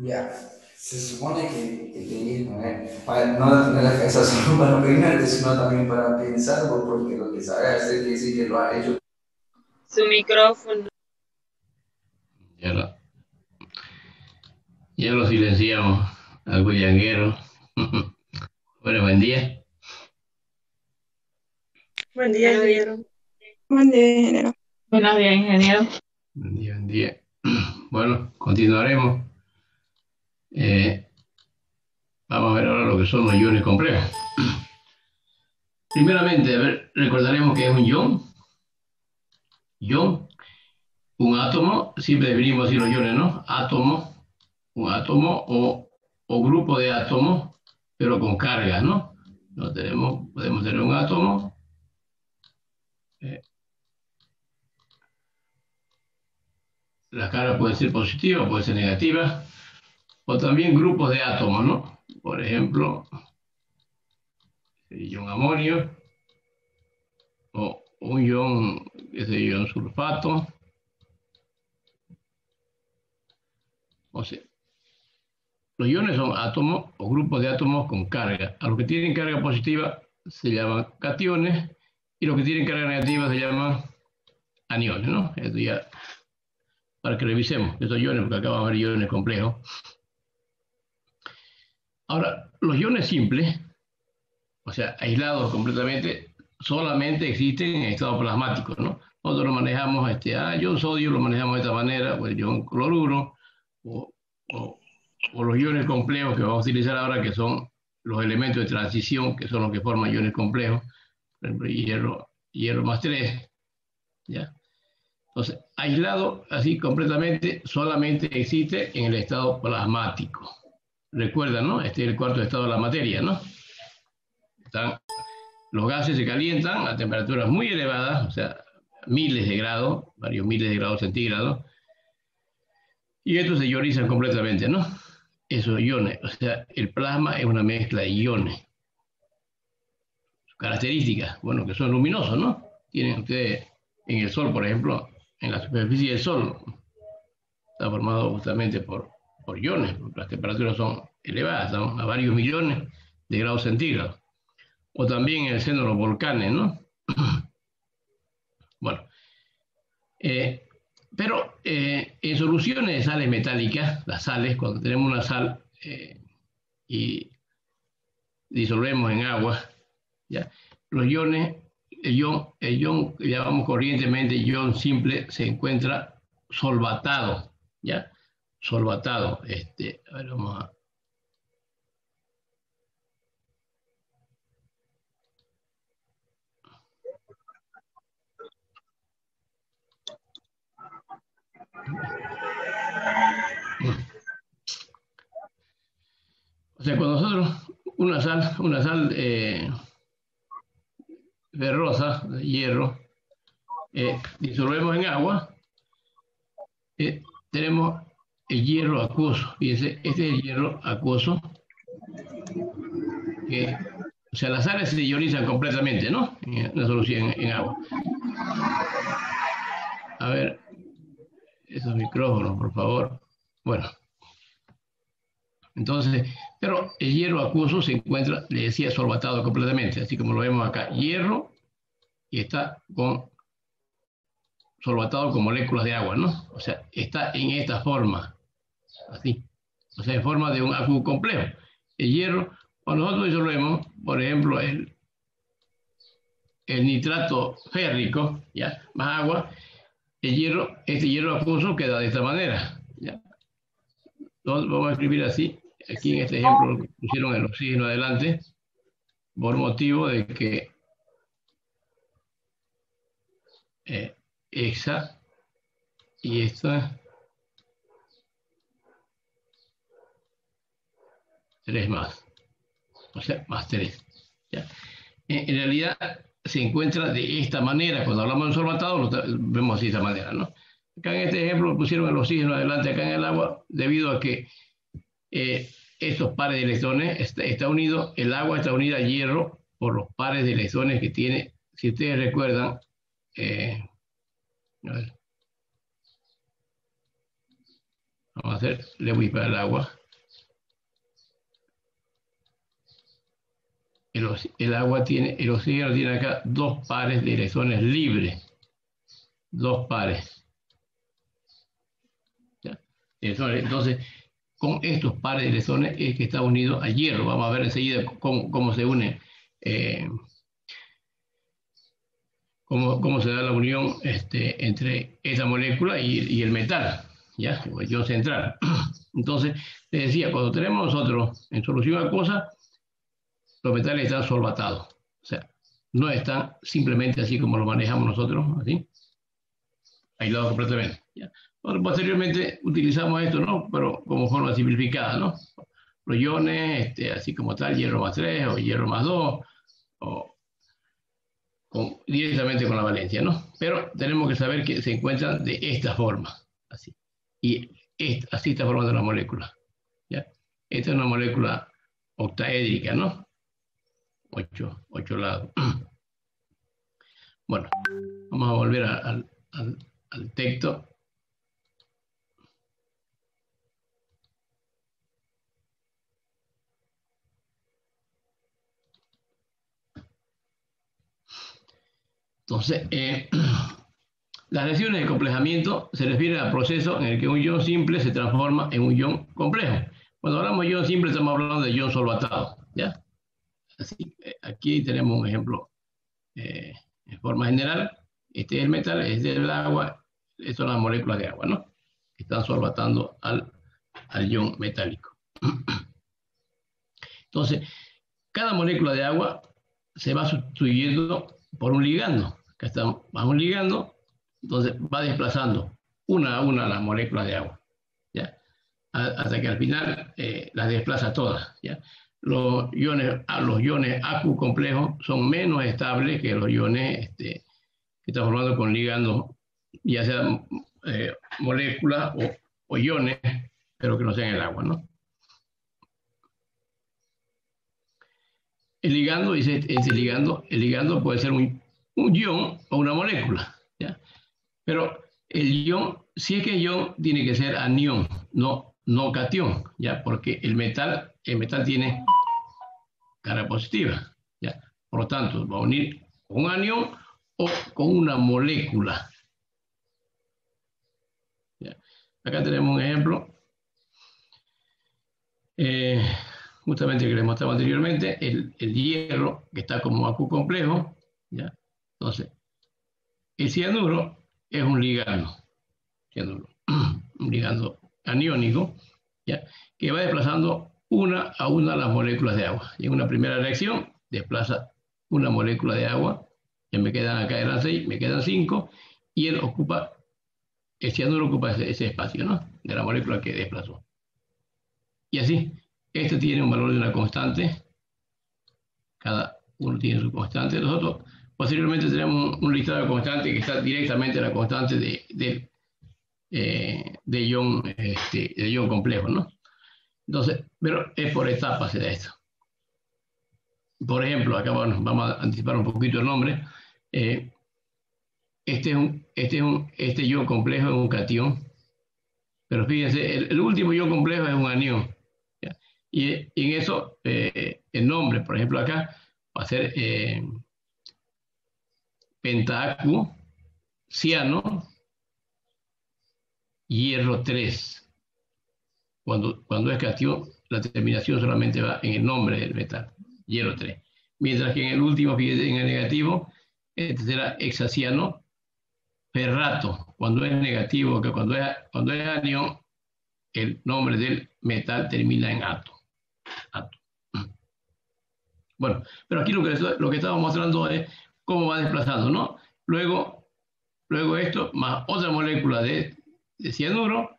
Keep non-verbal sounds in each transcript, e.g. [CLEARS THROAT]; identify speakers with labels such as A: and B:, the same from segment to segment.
A: Ya, se supone que el teísmo ¿eh? para no tener la cabeza solo para peinarte, sino también para pensar, porque lo que sabe hacer quiere decir que lo ha hecho.
B: Su micrófono.
C: Ya lo, ya lo silenciamos al bullanguero. [LAUGHS] bueno, buen día.
B: Buen día, ingeniero.
D: Buen día, ingeniero.
B: Buenos días, ingeniero.
C: Buen día, buen día. [CLEARS THROAT] Bueno, continuaremos. Eh, vamos a ver ahora lo que son los iones complejos. [CLEARS THROAT] Primeramente, a ver, recordaremos que es un ion. Ion, un átomo, siempre definimos así los iones, ¿no? Átomo, un átomo o, grupo de átomos, pero con cargas, ¿no? no tenemos, podemos tener un átomo. Eh, la carga puede ser positiva, puede ser negativa o también grupos de átomos, ¿no? Por ejemplo, ion amonio, o un ion, ese ion sulfato, o sea, los iones son átomos o grupos de átomos con carga. A los que tienen carga positiva se llaman cationes y los que tienen carga negativa se llaman aniones, ¿no? Esto ya, para que revisemos estos iones, porque acá vamos a ver iones complejos. Ahora, los iones simples, o sea, aislados completamente, solamente existen en estado plasmático, ¿no? Nosotros lo manejamos, este, ah, ion sodio lo manejamos de esta manera, o el ion cloruro, o, los iones complejos que vamos a utilizar ahora, que son los elementos de transición, que son los que forman iones complejos, por ejemplo, hierro, hierro más 3, ¿ya? Entonces, aislado así completamente, solamente existe en el estado plasmático. Recuerdan, ¿no? Este es el cuarto estado de la materia, ¿no? Los gases se calientan a temperaturas muy elevadas, o sea, miles de grados, varios miles de grados centígrados, y estos se ionizan completamente, ¿no? Esos iones, o sea, el plasma es una mezcla de iones. Características, bueno, que son luminosos, ¿no? Tienen ustedes en el Sol, por ejemplo, en la superficie del Sol, está formado justamente por por iones, porque las temperaturas son elevadas, a varios millones de grados centígrados. O también en el seno de los volcanes, ¿no? [CLEARS THROAT] bueno. Eh, pero eh, en soluciones de sales metálicas, las sales, cuando tenemos una sal eh, y disolvemos en agua, ¿ya? los iones, el ion, el ion que llamamos corrientemente ion simple, se encuentra solvatado, ¿ya? Solvatado. Este, a ver, vamos a... O sea, cuando nosotros una sal, una sal eh, ferrosa, de hierro, eh, disolvemos en agua, eh, tenemos el hierro acuoso. Fíjense, este es el hierro acuoso. o sea, las sales se ionizan completamente, ¿no? En la solución en, agua. A ver, esos micrófonos, por favor. Bueno. Entonces, pero el hierro acuoso se encuentra, le decía, solvatado completamente, así como lo vemos acá. Hierro y está con solvatado con moléculas de agua, ¿no? O sea, está en esta forma así, o sea, en forma de un acu complejo. El hierro, cuando nosotros disolvemos, por ejemplo, el, el nitrato férrico, ¿ya? más agua, el hierro, este hierro acuoso queda de esta manera. ¿ya? Entonces, vamos a escribir así, aquí en este ejemplo pusieron el oxígeno adelante, por motivo de que eh, esa y esta 3 más, o sea, más 3. En, realidad se encuentra de esta manera, cuando hablamos de solvatado lo vemos de esta manera, ¿no? Acá en este ejemplo pusieron el oxígeno adelante acá en el agua debido a que eh, estos pares de electrones está, está, unido, el agua está unida al hierro por los pares de electrones que tiene, si ustedes recuerdan, eh, Vamos a hacer Lewis para el agua. El, el, agua tiene, el oxígeno tiene acá dos pares de electrones libres. Dos pares. Entonces, con estos pares de electrones es que está unido al hierro. Vamos a ver enseguida cómo, se une, eh, cómo, se da la unión este, entre esa molécula y, y el metal. ¿ya? yo central. [CLEARS THROAT] Entonces, te decía, cuando tenemos nosotros en solución acuosa, los metales están solvatados. O sea, no están simplemente así como lo manejamos nosotros, así, aislados completamente. ¿ya? posteriormente utilizamos esto, ¿no? Pero como forma simplificada, ¿no? Los iones, este, así como tal, hierro más 3 o hierro más 2, o directamente con la valencia, ¿no? Pero tenemos que saber que se encuentran de esta forma, así. Y así está formando la molécula. ¿ya? Esta es una molécula octaédrica, ¿no? Ocho, ocho lados. [CLEARS THROAT] Bueno, vamos a volver al, al, texto. Entonces, eh, [CLEARS THROAT] Las reacciones de complejamiento se refieren al proceso en el que un ion simple se transforma en un ion complejo. Cuando hablamos de ion simple estamos hablando de ion solvatado. ¿ya? Así, eh, aquí tenemos un ejemplo eh, en forma general. Este es el metal, este es el agua, estas son las moléculas de agua, ¿no? Que están solvatando al, al ion metálico. [CLEARS THROAT] Entonces, cada molécula de agua se va sustituyendo por un ligando. Acá estamos, vamos ligando entonces va desplazando una a una las moléculas de agua, ¿ya? hasta que al final eh, las desplaza todas. ¿ya? Los iones, los iones AQ complejos son menos estables que los iones este, que están formando con ligandos, ya sean eh, moléculas o, iones, pero que no sean el agua. ¿no? El ligando, dice este ligando, el ligando puede ser un, un ion o una molécula. ¿ya? Pero el ion, si es que ion tiene que ser anión, no, no cation, ¿ya? Porque el metal, el metal tiene cara positiva. Por lo tanto, va a unir con un anión o con una molécula. Acá tenemos un ejemplo. Eh, justamente que les mostraba anteriormente, el, el, hierro, que está como acu complejo. Entonces, el cianuro es un ligando, [CLEARS THROAT] un ligando aniónico, que va desplazando una a una las moléculas de agua. Y en una primera reacción desplaza una molécula de agua, que me quedan acá eran seis, me quedan cinco, y él ocupa, el cianuro ocupa ese, espacio, ¿no? De la molécula que desplazó. Y así, este tiene un valor de una constante, cada uno tiene su constante, los otros Posteriormente tenemos un, listado de constantes que está directamente en la constante de, de, eh, de, ion, este, de ion complejo, ¿no? Entonces, pero es por etapas de esto. Por ejemplo, acá vamos a anticipar un poquito el nombre. Eh, este, es un, este, es un, este ion complejo es un cation, pero fíjense, el, último ion complejo es un anión. Y, en eso, eh, el nombre, por ejemplo, acá va a ser pentacu, ciano, hierro 3. Cuando, cuando es cation, la terminación solamente va en el nombre del metal, hierro 3. Mientras que en el último, en el negativo, este será hexaciano, ferrato. Cuando es negativo, que cuando es, cuando es anión, el nombre del metal termina en ato. ato. [CLEARS THROAT] Bueno, pero aquí lo que, lo que estamos mostrando es cómo va desplazando, ¿no? Luego, luego esto, más otra molécula de, de cianuro,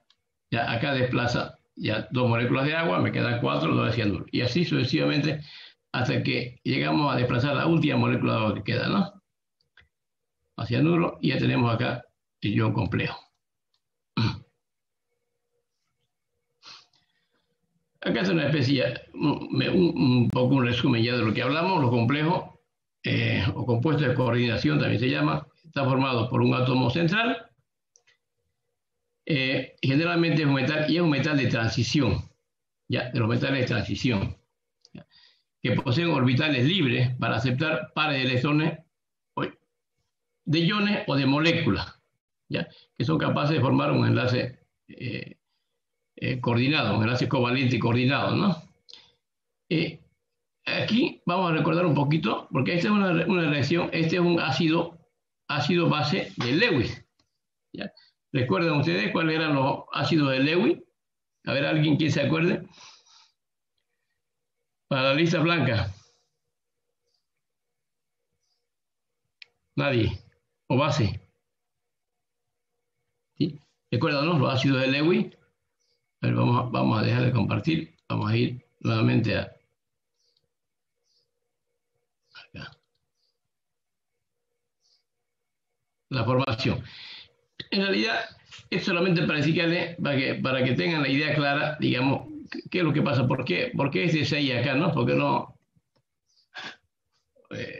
C: ya acá desplaza ya dos moléculas de agua, me quedan cuatro, dos de cianuro. Y así sucesivamente hasta que llegamos a desplazar la última molécula de agua que queda, ¿no? A cianuro, y ya tenemos acá el ion complejo. [CLEARS THROAT] Acá es una especie, un, un, poco un resumen ya de lo que hablamos, lo complejo eh, o compuesto de coordinación también se llama, está formado por un átomo central eh, generalmente es un metal y es un metal de transición, ¿ya? de los metales de transición, que poseen orbitales libres para aceptar pares de electrones de iones o de moléculas, ¿ya? que son capaces de formar un enlace eh, eh, coordinado, un enlace covalente coordinado. ¿no? aquí vamos a recordar un poquito, porque esta es una, una reacción, este es un ácido, ácido base de Lewis. ¿ya? ¿Recuerdan ustedes cuáles eran los ácidos de Lewis? A ver, alguien que se acuerde. Para la lista blanca. Nadie. O base. ¿Sí? ¿Recuerdan los ácidos de Lewis? A ver, vamos a, vamos a dejar de compartir. Vamos a ir nuevamente a... Acá. La formación. En realidad, es solamente para explicarle, para que, para que tengan la idea clara, digamos, qué es lo que pasa, por qué, por qué es 6 acá, ¿no? Porque no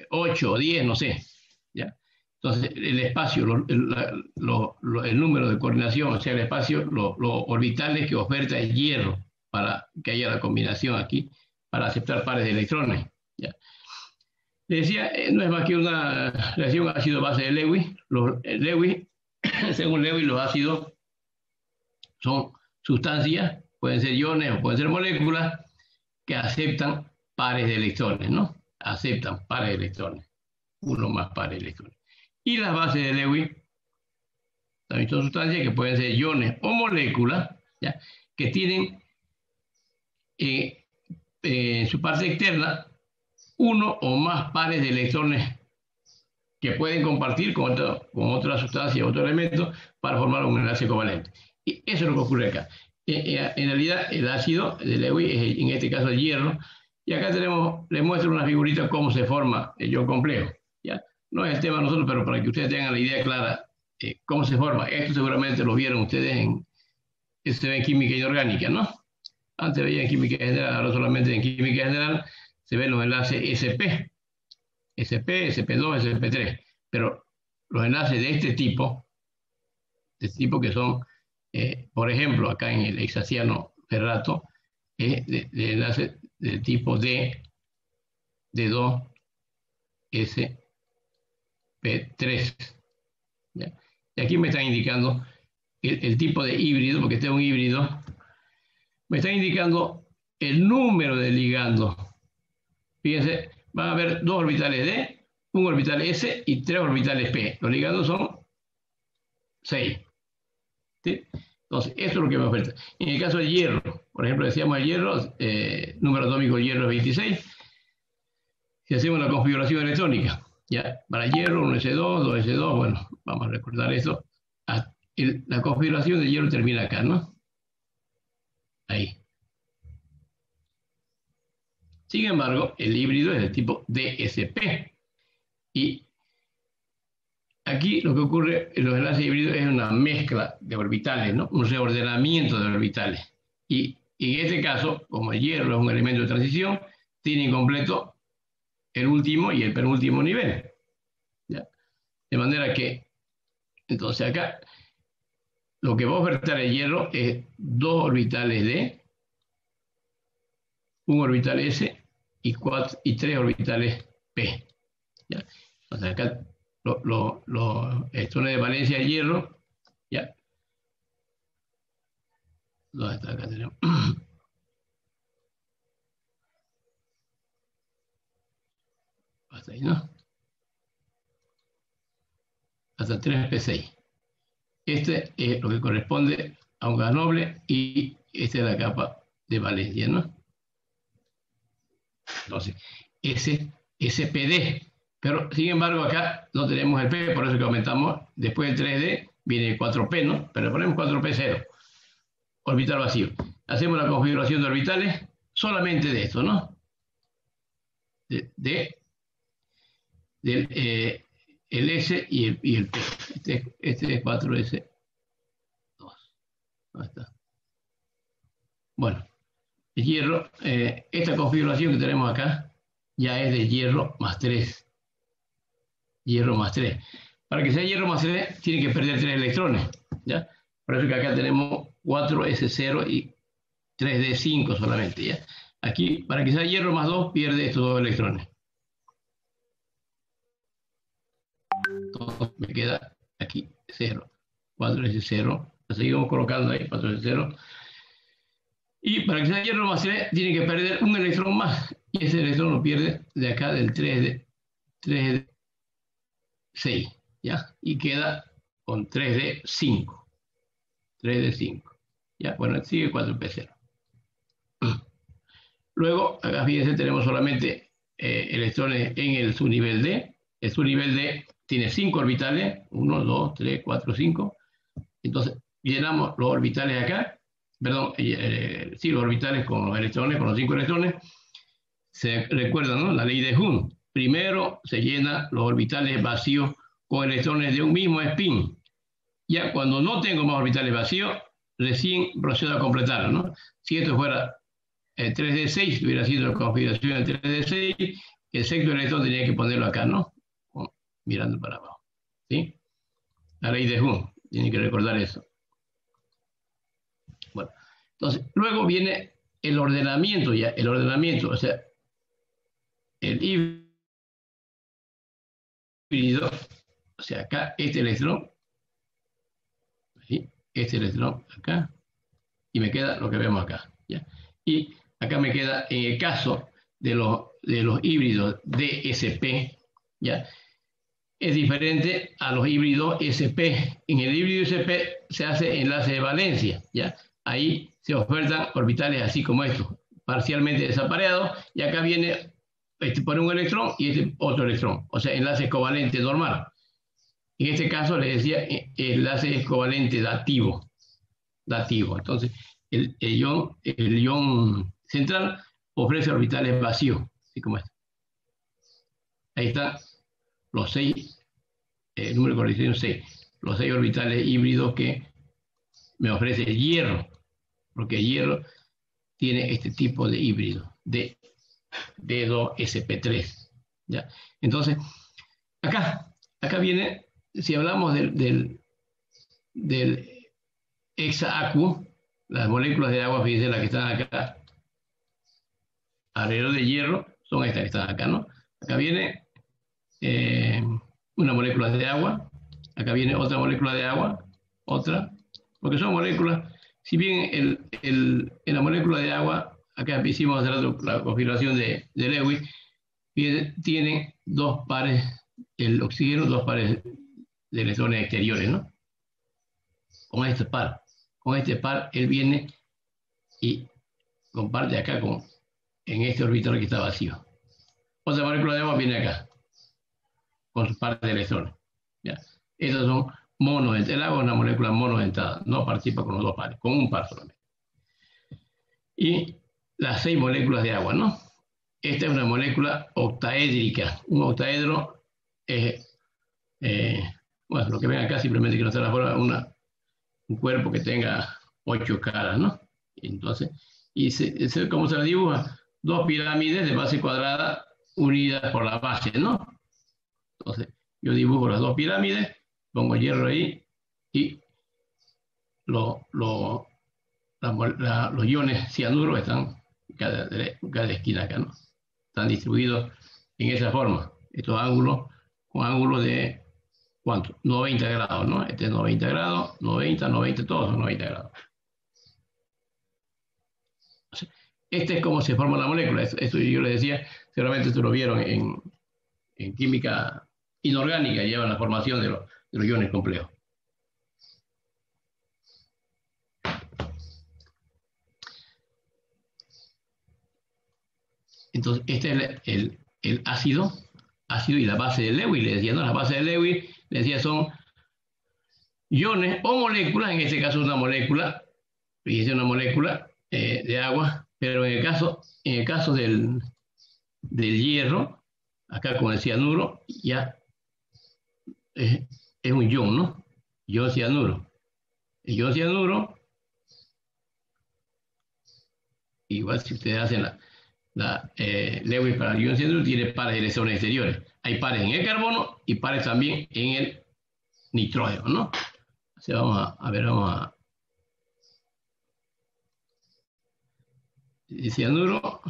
C: 8 eh, o 10, no sé. ¿ya? Entonces, el espacio, el, número de coordinación, o sea, el espacio, los orbitales que oferta el hierro para que haya la combinación aquí, para aceptar pares de electrones. ¿ya? Le decía, eh, no es más que una reacción ácido-base de Lewis. Los, Lewis [LAUGHS] según Lewis, los ácidos son sustancias, pueden ser iones o pueden ser moléculas, que aceptan pares de electrones, ¿no? Aceptan pares de electrones, uno más pares de electrones. Y las bases de Lewis también son sustancias que pueden ser iones o moléculas, ¿ya? que tienen eh, en su parte externa uno o más pares de electrones que pueden compartir con, con otra sustancia, otro elemento, para formar un enlace covalente. Y eso es lo que ocurre acá. Eh, eh, en realidad, el ácido de Lewis es, en este caso, el hierro. Y acá tenemos, les muestro una figurita cómo se forma el ion complejo. ¿ya? No es el tema de nosotros, pero para que ustedes tengan la idea clara eh, cómo se forma. Esto seguramente lo vieron ustedes en, se ve en química inorgánica, ¿no? Antes veía en química general, ahora solamente en química general se ven los enlaces SP, SP, SP2, SP3. Pero los enlaces de este tipo, de este tipo que son, eh, por ejemplo, acá en el hexaciano ferrato, es de, enlace del tipo D, D2, SP3. Y aquí me están indicando el, el, tipo de híbrido, porque este es un híbrido, me están indicando el número de ligandos. Fíjense, van a haber dos orbitales D, un orbital S y tres orbitales P. Los ligandos son 6. Entonces, esto es lo que me oferta. En el caso del hierro, por ejemplo, decíamos el hierro, eh, número atómico del hierro es 26. Si hacemos la configuración electrónica, ya, para hierro, 1S2, 2S2, bueno, vamos a recordar eso. Ah, la configuración del hierro termina acá, ¿no? Ahí. Sin embargo, el híbrido es de tipo DSP. Y aquí lo que ocurre en los enlaces híbridos es una mezcla de orbitales, ¿no? un reordenamiento de orbitales. Y en este caso, como el hierro es un elemento de transición, tiene incompleto el último y el penúltimo nivel. De manera que, entonces acá, lo que va a ofertar el hierro es dos orbitales D, un orbital S y, cuatro, y tres orbitales P. ¿ya? Entonces acá los lo, lo, electrones de valencia de hierro, ¿ya? ¿Dónde está? Acá tenemos. [CLEARS THROAT] Hasta ahí, ¿no? Hasta 3P6. Este es lo que corresponde a un gas noble y esta es la capa de valencia, ¿no? Entonces, ese SPD. Pero, sin embargo, acá no tenemos el P, por eso que aumentamos. Después del 3D viene el 4P, ¿no? Pero ponemos 4P0. Orbital vacío. Hacemos la configuración de orbitales solamente de esto, ¿no? De, del, eh, el S y el, P. Este, este es 4S2. Ahí está. Bueno, hierro, eh, esta configuración que tenemos acá, ya es de hierro más 3. Hierro más 3. Para que sea hierro más 3, tiene que perder 3 electrones. ¿ya? Por eso que acá tenemos 4S0 y 3D5 solamente, ¿ya? Aquí, para que sea hierro más 2, pierde estos dos electrones. Entonces me queda aquí 0. 4S0. Lo seguimos colocando ahí, 4S0. Y para que sea hierro más 3, tiene que perder un electrón más. Y ese electrón lo pierde de acá del 3D, 3D 6. ¿Ya? Y queda con 3D 5. 3D 5. ¿Ya? Bueno, sigue 4P0. [CLEARS THROAT] Luego, acá fíjense, tenemos solamente eh, electrones en el subnivel D. El subnivel D tiene 5 orbitales, 1, 2, 3, 4, 5. Entonces, llenamos los orbitales acá, perdón, eh, eh, sí, los orbitales con los electrones, con los 5 electrones. Se recuerda, ¿no? La ley de Hund. Primero se llena los orbitales vacíos con electrones de un mismo spin. Ya cuando no tengo más orbitales vacíos, recién procedo a completarlo, ¿no? Si esto fuera el 3D6 hubiera sido la configuración del 3D6, el sexto electrón tenía que ponerlo acá, ¿no? Mirando para abajo. ¿Sí? La ley de Hund, tiene que recordar eso. Entonces, luego viene el ordenamiento ya, el ordenamiento, o sea, el híbrido, o sea, acá este electrón, ¿sí? este electrón acá, y me queda lo que vemos acá. ¿ya? Y Acá me queda, en el caso de los, de los híbridos DSP, ¿ya? es diferente a los híbridos SP. En el híbrido SP se hace enlace de valencia, ¿ya? Ahí se ofertan orbitales así como estos, parcialmente desapareados, y acá viene este por un electrón y este otro electrón, o sea, enlace covalente normal. En este caso les decía enlace covalente dativo. Entonces, el, ion, el ion central ofrece orbitales vacíos, así como este. Ahí están los seis, el número de coordinación 6, los seis orbitales híbridos que me ofrece el hierro, porque el hierro tiene este tipo de híbrido, de D2SP3. ¿ya? Entonces, acá, acá viene, si hablamos del, del, del hexaacu, las moléculas de agua, fíjense las que están acá, alrededor de hierro son estas que están acá, ¿no? Acá viene eh, una molécula de agua, acá viene otra molécula de agua, otra, porque son moléculas, si bien el, el, en la molécula de agua, acá hicimos la configuración de, de Lewis, tiene dos pares, el oxígeno, dos pares de electrones exteriores, ¿no? Con este par, con este par, él viene y comparte acá con en este orbital que está vacío. Otra molécula de agua viene acá, con su parte de electrones. ¿ya? Estos son El agua es una molécula monodentada, no participa con los dos pares, con un par solamente. Y las seis moléculas de agua, ¿no? Esta es una molécula octaédrica. Un octaedro es, eh, bueno, lo que ven acá simplemente que no la forma, una, un cuerpo que tenga ocho caras, ¿no? Entonces, y se, ¿cómo se la dibuja? dos pirámides de base cuadrada unidas por la base, ¿no? Entonces, yo dibujo las dos pirámides, pongo hierro ahí y lo, lo, los iones cianuro están cada, cada esquina acá, ¿no? Están distribuidos en esa forma. Estos ángulos, con ángulos de, ¿cuánto? 90 grados, ¿no? Este es 90 grados, 90, 90, todos son 90 grados. Este es cómo se forma la molécula. Esto yo les decía, seguramente ustedes lo vieron en, en química inorgánica, llevan la formación de, los, de los iones complejos. Entonces, este es el, ácido, ácido y la base de Lewis. Le decía, ¿no? La base de Lewis, le decía, son iones o moléculas, en este caso una molécula, fíjense una molécula eh, de agua pero en el caso, en el caso del, del hierro, acá con el cianuro, ya es, es un ion, ¿no? Ion cianuro. El ion cianuro, igual si ustedes hacen la, la eh, Lewis para el ion cianuro, tiene pares de electrones exteriores. Hay pares en el carbono y pares también en el nitrógeno, ¿no? Así vamos a, a ver, vamos a... El cianuro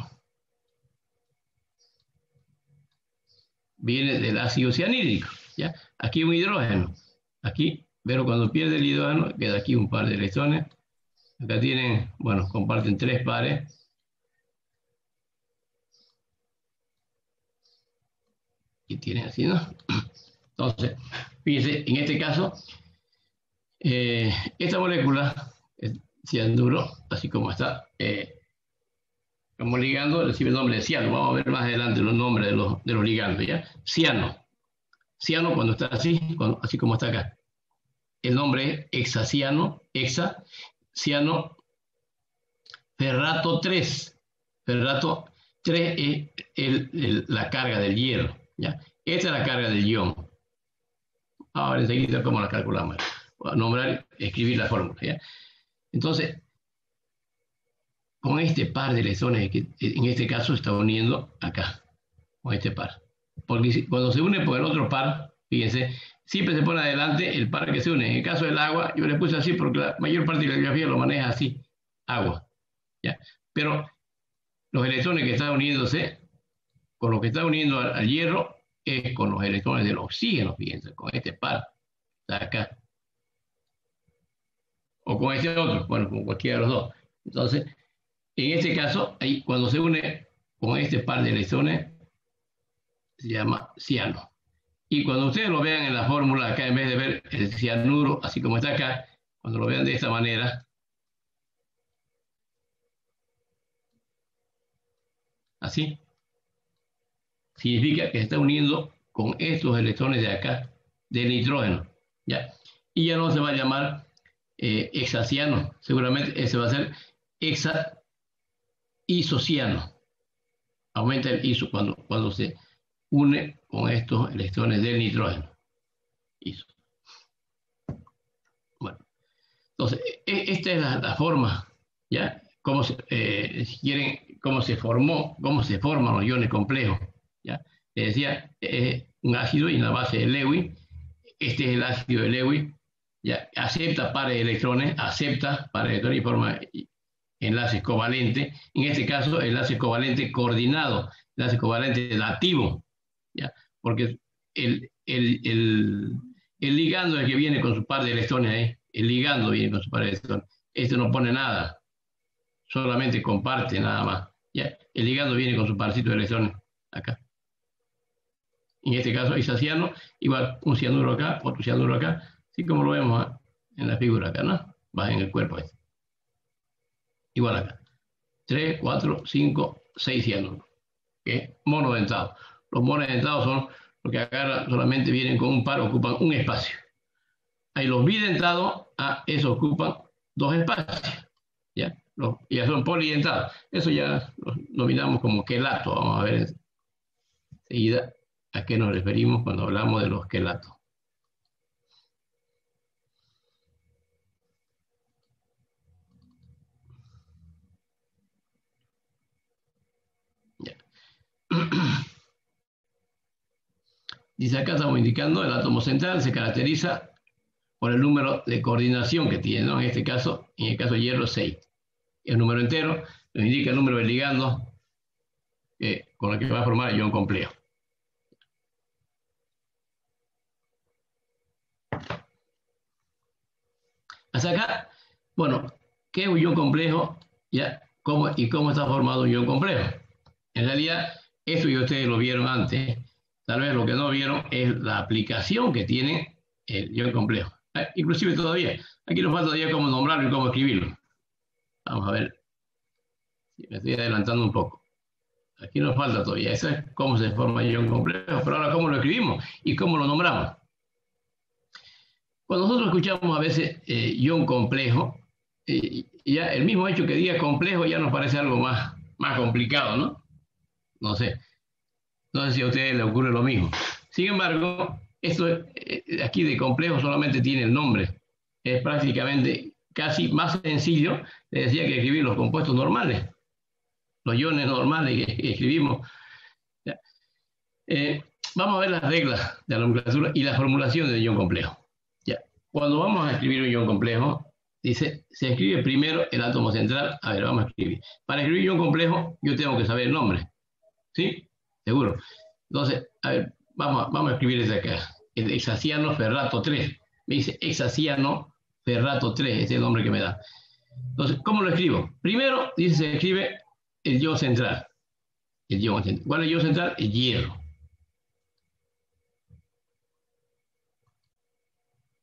C: viene del ácido cianhídrico. Aquí un hidrógeno. Aquí, pero cuando pierde el hidrógeno, queda aquí un par de electrones. Acá tienen, bueno, comparten tres pares. Y tienen así, ¿no? Entonces, fíjense, en este caso, eh, esta molécula, cianuro, así como está, eh, como ligando, recibe el nombre de ciano. Vamos a ver más adelante los nombres de los, de los ligandos, ¿ya? Ciano. Ciano cuando está así, así como está acá. El nombre es hexaciano, hexa, ciano, ferrato 3. Ferrato 3 es la carga del hierro, ¿ya? Esta es la carga del ion. Ahora enseguida cómo la calculamos. Nombrar, escribir la fórmula. Entonces, con este par de electrones en este caso está uniendo acá, con este par. Porque cuando se une por el otro par, fíjense, siempre se pone adelante el par que se une. En el caso del agua, yo le puse así porque la mayor parte de la bibliografía lo maneja así, agua. ¿ya? Pero los electrones que están uniéndose, con lo que está uniendo al, al hierro, es con los electrones del oxígeno, fíjense, con este par, está acá. O con este otro, bueno, con cualquiera de los dos. Entonces, en este caso, ahí, cuando se une con este par de electrones, se llama ciano. Y cuando ustedes lo vean en la fórmula acá, en vez de ver el cianuro, así como está acá, cuando lo vean de esta manera, así, significa que se está uniendo con estos electrones de acá, del nitrógeno, ¿ya? Y ya no se va a llamar eh, hexaciano, seguramente ese va a ser hexa isociano. Aumenta el iso cuando, cuando se une con estos electrones del nitrógeno. Bueno, entonces, e, esta es la, forma, ¿ya? Cómo se, eh, si quieren, cómo se formó, cómo se forman los iones complejos, ¿ya? Les decía, es un ácido y en la base de Lewis, este es el ácido de Lewis, ¿ya? Acepta pares de electrones, acepta pares de electrones y forma enlace covalente, en este caso enlace covalente coordinado, enlace covalente dativo, ¿ya? porque el, ligando es el que viene con su par de electrones ahí, el ligando viene con su par de electrones, este no pone nada, solamente comparte nada más, ¿ya? el ligando viene con su parcito de electrones acá. En este caso isaciano, igual un cianuro acá, otro cianuro acá, así como lo vemos ¿eh? en la figura acá, ¿no? Va en el cuerpo este igual acá. 3, 4, 5, 6 cianuros. ¿okay? Monodentados. Los monodentados son los que acá solamente vienen con un par, ocupan un espacio. Hay los bidentados, ah, esos ocupan dos espacios. ¿ya? Los, ya son polidentados. Eso ya los nominamos como quelato. Vamos a ver enseguida a qué nos referimos cuando hablamos de los quelatos. Dice acá, estamos indicando, el átomo central se caracteriza por el número de coordinación que tiene, en este caso, en el caso de hierro, 6. El número entero nos indica el número de ligandos eh, con el que va a formar el ion complejo. Hasta acá, bueno, ¿qué es un ion complejo? ¿Ya? ¿Cómo, ¿Y cómo está formado un ion complejo? En realidad, esto ya ustedes lo vieron antes. Tal vez lo que no vieron es la aplicación que tiene el ion complejo. Eh, inclusive todavía. Aquí nos falta todavía cómo nombrarlo y cómo escribirlo. Vamos a ver. Me estoy adelantando un poco. Aquí nos falta todavía. Eso es cómo se forma el ion complejo. Pero ahora cómo lo escribimos y cómo lo nombramos. Cuando nosotros escuchamos a veces eh, ion complejo, eh, ya el mismo hecho que diga complejo ya nos parece algo más, más complicado, ¿no? No sé. No sé si a ustedes les ocurre lo mismo. Sin embargo, esto eh, aquí de complejo solamente tiene el nombre. Es prácticamente casi más sencillo, decía, que escribir los compuestos normales, los iones normales que escribimos. Eh, vamos a ver las reglas de la nomenclatura y la formulación del ion complejo. Ya. Cuando vamos a escribir un ion complejo, dice, se escribe primero el átomo central. A ver, vamos a escribir. Para escribir un complejo, yo tengo que saber el nombre. ¿Sí? Seguro. Entonces, vamos, vamos a escribir este acá. El hexaciano ferrato 3. Me dice hexaciano ferrato 3, ese es el nombre que me da. Entonces, ¿cómo lo escribo? Primero, dice, se escribe el yo central. El yo central. ¿Cuál es el yo central? El hierro.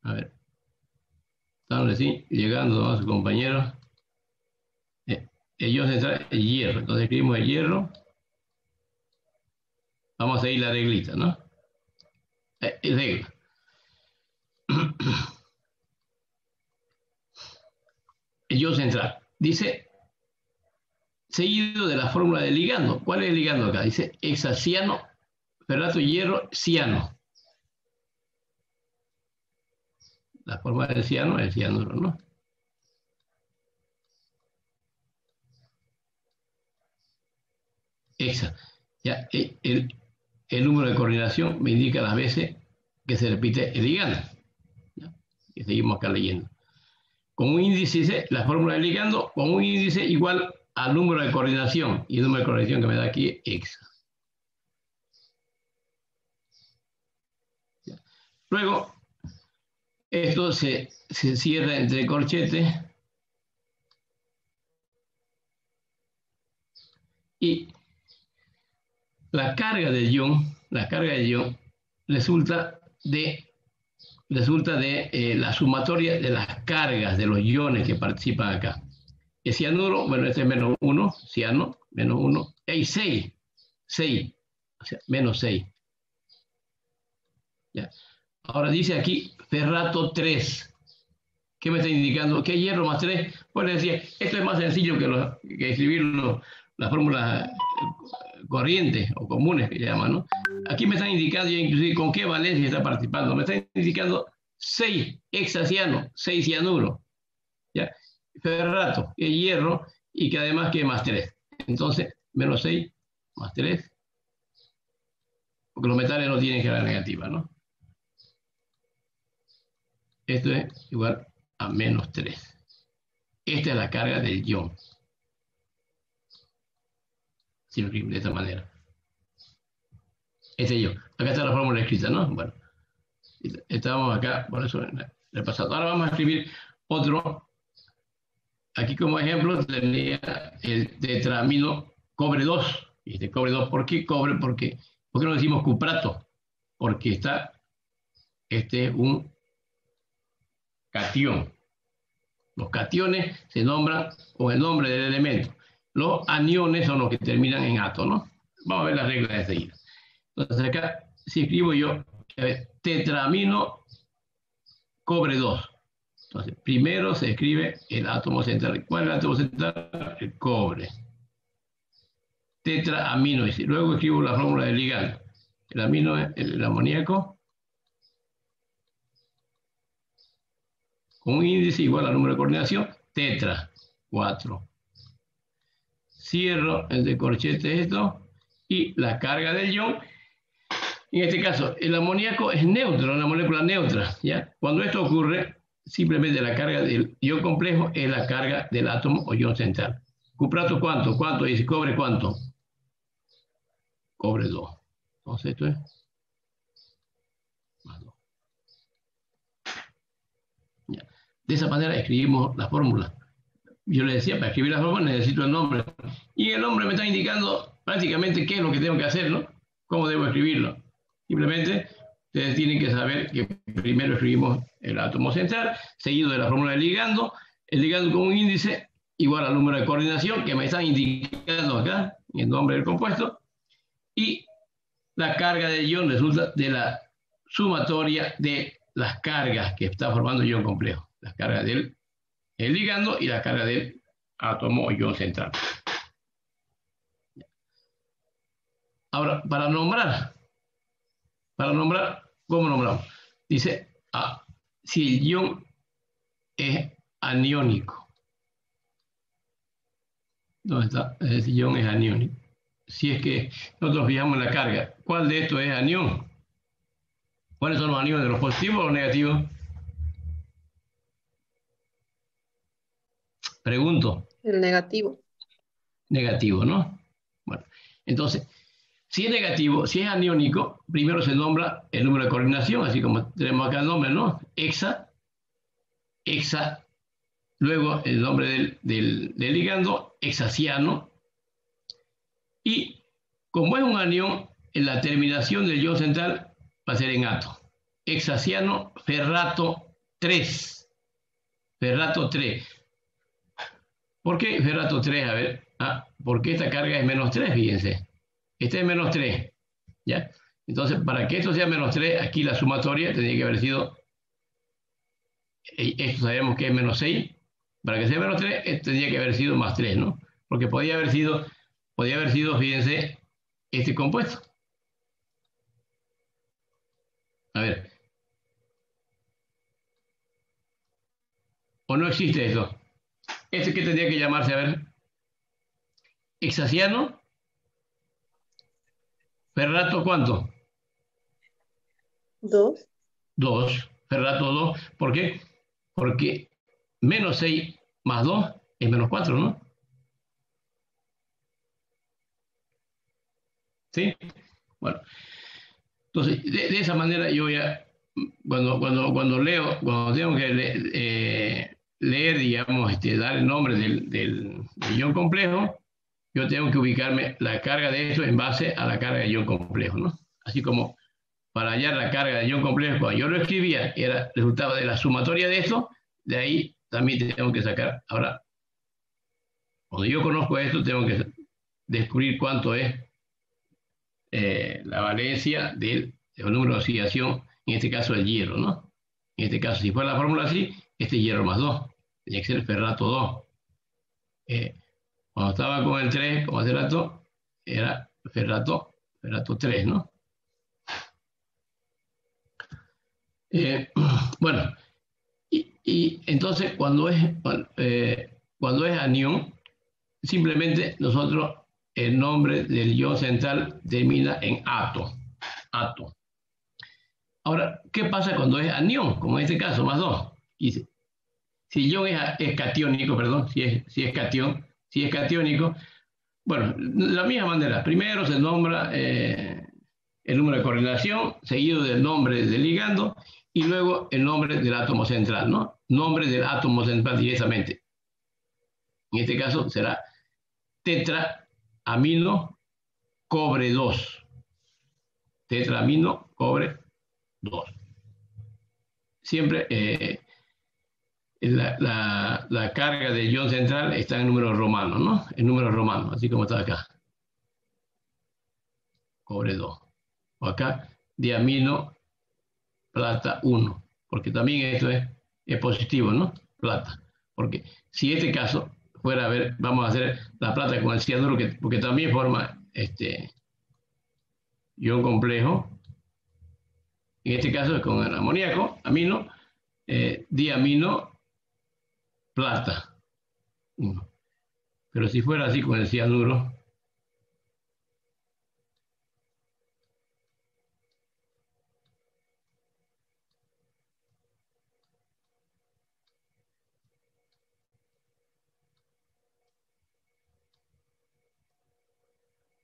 C: A ver. Están así, llegando a su compañero. Eh, el yo central, el hierro. Entonces escribimos el hierro. Vamos a seguir la reglita, ¿no? Eh, regla. [CLEARS THROAT] El yo central. Dice, seguido de la fórmula de ligando. ¿Cuál es el ligando acá? Dice hexaciano, ferrato hierro, ciano. La forma del ciano es cianuro, ¿no? Hexa. Ya, e, el, el, número de coordinación me indica las veces que se repite el ligando. Y seguimos acá leyendo. Con un índice, dice, la fórmula del ligando, con un índice igual al número de coordinación. Y el número de coordinación que me da aquí es hexa. Luego, esto se, se cierra entre corchetes y la carga del ion, la carga del ion resulta de, resulta de eh, la sumatoria de las cargas de los iones que participan acá. El cianuro, bueno, este es menos 1, ciano, menos 1, hay 6, 6, o sea, menos 6. ¿Ya? Ahora dice aquí ferrato 3. ¿Qué me está indicando? ¿Qué hierro más 3? Pues decía, esto es más sencillo que, lo, que escribir las fórmulas corrientes o comunes que llaman, ¿no? Aquí me están indicando inclusive con qué valencia está participando. Me están indicando 6 hexaciano, 6 cianuro, ¿ya? Ferrato, que es hierro, y que además que más 3. Entonces, menos 6 más 3, porque los metales no tienen la negativa, ¿no? Esto es igual a menos 3. Esta es la carga del ion. De esta manera. Este yo. Acá está la fórmula escrita, ¿no? Bueno. Estábamos acá, por eso pasado. Ahora vamos a escribir otro. Aquí como ejemplo tenía el tetramino cobre 2. Y este cobre 2, ¿por qué cobre? Porque, ¿Por qué no decimos cuprato? Porque está este un cation. Los cationes se nombran con el nombre del elemento. Los aniones son los que terminan en ato. Vamos a ver las reglas de seguida. Entonces acá, si escribo yo tetramino cobre 2. Entonces, primero se escribe el átomo central. ¿Cuál es el átomo central? El cobre. Tetraamino. Luego escribo la fórmula del ligando. El amino es el amoníaco con un índice igual al número de coordinación, tetra, 4. Cierro el de corchete esto y la carga del ion. En este caso, el amoníaco es neutro, una molécula neutra. ¿ya? Cuando esto ocurre, simplemente la carga del ion complejo es la carga del átomo o ion central. Cuprato, ¿cuánto? ¿Cuánto? Dice, cobre, ¿cuánto? Cobre 2. Entonces, esto es más 2. De esa manera escribimos la fórmula. Yo le decía, para escribir la fórmula necesito el nombre. Y el nombre me está indicando prácticamente qué es lo que tengo que hacer, ¿no? ¿Cómo debo escribirlo? Simplemente ustedes tienen que saber que primero escribimos el átomo central, seguido de la fórmula del ligando, el ligando con un índice igual al número de coordinación que me están indicando acá, el nombre del compuesto, y la carga del ion resulta de la sumatoria de las cargas que está formando el ion complejo la carga del el ligando y la carga del átomo o ion central. Ahora, para nombrar, para nombrar, ¿cómo nombramos? Dice, ah, si el ion es aniónico. ¿Dónde está? El ion es aniónico. Si es que nosotros fijamos la carga, ¿cuál de estos es anión? ¿Cuáles son los aniones, los positivos o los negativos? Pregunto.
B: El negativo.
C: Negativo, ¿no? Bueno, entonces, si es negativo, si es aniónico, primero se nombra el número de coordinación, así como tenemos acá el nombre, ¿no? Hexa, hexa, luego el nombre del, del, del ligando, hexaciano, y como es un anión, en la terminación del ion central va a ser en ato. Hexaciano, ferrato 3. Ferrato 3. ¿Por qué ferrato 3? A ver, ah, porque esta carga es menos 3, fíjense. Este es menos 3. ¿Ya? Entonces, para que esto sea menos 3, aquí la sumatoria tendría que haber sido, eh, esto sabemos que es menos 6, para que sea menos 3, eh, tendría que haber sido más 3, ¿no? Porque podía haber sido, podía haber sido, fíjense, este compuesto. A ver. ¿O no existe eso? ¿Este qué tendría que llamarse? A ver. Hexaciano Ferrato, ¿cuánto?
B: Dos.
C: Dos. Ferrato, dos. ¿Por qué? Porque menos 6 más 2 es menos 4, ¿no? ¿Sí? Bueno. Entonces, de, esa manera yo ya, cuando, cuando, cuando leo, cuando tengo que eh, leer, digamos, este, dar el nombre del, del, del ion complejo, yo tengo que ubicarme la carga de eso en base a la carga de ion complejo, ¿no? Así como para hallar la carga de ion complejo, cuando yo lo escribía, era, resultaba de la sumatoria de esto, de ahí también tengo que sacar. Ahora, cuando yo conozco esto, tengo que descubrir cuánto es eh, la valencia del, del, número de oxidación, en este caso el hierro, ¿no? En este caso, si fuera la fórmula así, este hierro más 2, tenía que ser ferrato 2. Eh, cuando estaba con el 3, como hace rato, era ferrato, ferrato 3, ¿no? Eh, [CLEARS THROAT] bueno, y, y, entonces cuando es, eh, cuando es anión, simplemente nosotros el nombre del ion central termina en ato, ato. Ahora, ¿qué pasa cuando es anión? Como en este caso, más 2. Si el ion es, es catiónico, perdón, si es, si es catión, si es catiónico, bueno, la misma manera. Primero se nombra eh, el número de coordinación, seguido del nombre del ligando, y luego el nombre del átomo central, ¿no? Nombre del átomo central directamente. En este caso será tetraamino cobre 2. Tetraamino cobre 2. Siempre eh, la, la, carga del ion central está en números romanos, ¿no? En números romanos, así como está acá. Cobre 2. O acá, diamino, plata 1. Porque también esto es, es positivo, ¿no? Plata. Porque si este caso fuera a ver, vamos a hacer la plata con el cianuro, que, porque también forma este ion complejo. En este caso es con el amoníaco, amino, eh, diamino, plata. Pero si fuera así con el cianuro,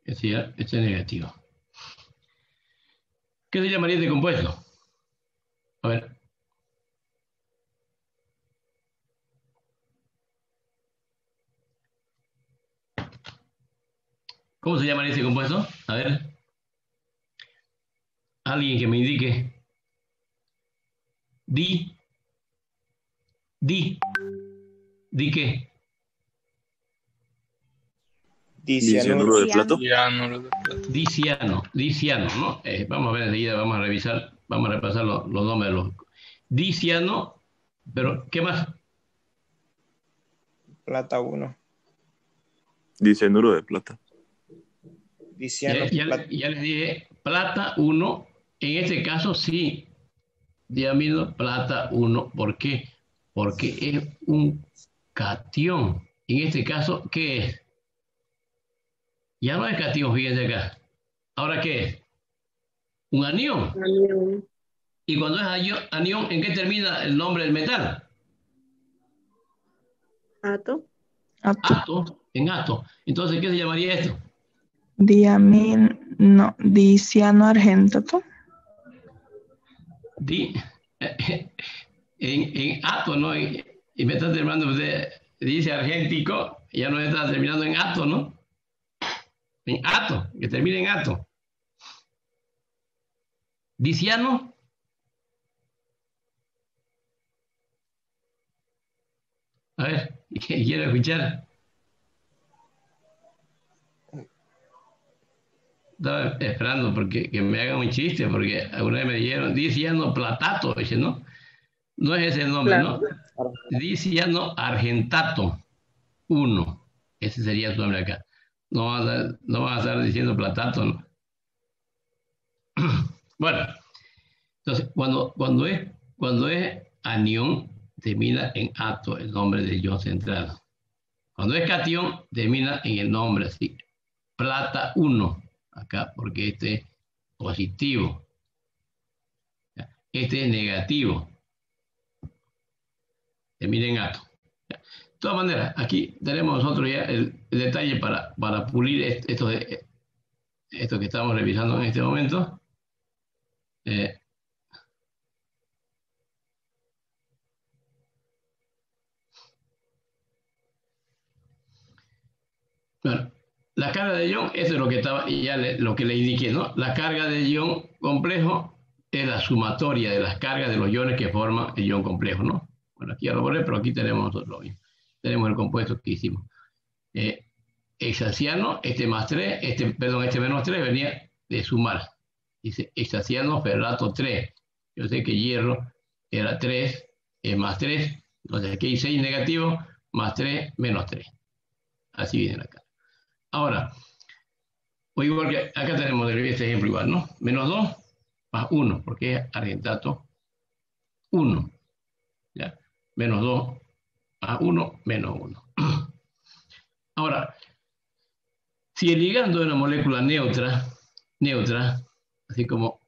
C: Este, es negativo. ¿Qué se llamaría este compuesto? A ver. ¿Cómo se llamaría este compuesto? A ver. Alguien que me indique. Di. Di. ¿Di qué?
E: Dicianuro de plato.
C: Diciano, diciano, ¿no? Eh, vamos a ver enseguida, vamos a revisar, vamos a repasar los, los nombres de los. Diciano, pero ¿qué más?
E: Plata 1.
F: Dicianuro de plata.
C: Ya, ya,
E: plata.
C: ya les dije, plata 1, en este caso sí, diamino plata 1, ¿por qué? Porque es un cation. En este caso, ¿qué es? Ya no es cation, fíjense acá. ¿Ahora qué es? Un anión.
B: Anión.
C: Y cuando es anión, ¿en qué termina el nombre del metal?
B: Ato.
D: Ato.
C: Ato, en ato. Entonces, ¿qué se llamaría esto?
D: Diamin, no, diciano argentato.
C: Di, en, en ato, ¿no? Y, me está terminando, dice argéntico, ya no está terminando en ato, ¿no? En ato, que termine en ato. Diciano, a ver, [LAUGHS] quiero escuchar. Estaba esperando porque que me hagan un chiste, porque alguna vez me dijeron, diciano platato, dice, ¿no? No es ese el nombre, ¿no? Diciano argentato, uno. Ese sería su nombre acá. No van a, estar- no van a estar diciendo platato, ¿no? [CLEARS THROAT] Bueno, entonces, cuando, cuando, es, cuando es anión, termina en ato, el nombre del ion central. Cuando es cation, termina en el nombre, así. Plata 1, acá, porque este es positivo. Este es negativo. Termina en ato. Ya. De todas maneras, aquí tenemos nosotros ya el, detalle para, para pulir est- esto que estamos revisando en este momento. Eh, bueno, la carga de ion, eso es lo que estaba, ya le- lo que le indiqué, ¿no? La carga de ion complejo es la sumatoria de las cargas de los iones que forman el ion complejo, ¿no? Bueno, aquí ya lo borré, pero aquí tenemos nosotros lo mismo. Tenemos el compuesto que hicimos. Eh, hexaciano, este más 3, este, perdón, este menos 3 venía de sumar. Dice hexaciano ferrato 3. Yo sé que hierro era 3, es más 3. Entonces aquí hay 6 negativo, más 3, menos 3. Así viene acá. Ahora, o igual que acá tenemos este ejemplo igual, ¿no? Menos 2 más 1, porque es argentato 1. ¿Ya? Menos 2 más 1, menos 1. [CLEARS THROAT] Ahora, si el ligando es una molécula neutra, neutra, así como